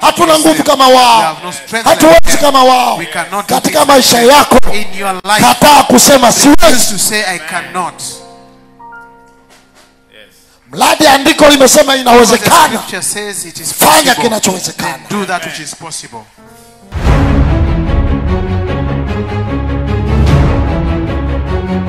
hatuna nguvu kama wao. Hatuwezi kama wao. Katika maisha yako kataa kusema siwezi. Mradi andiko limesema inawezekana. Fanya kinachowezekana.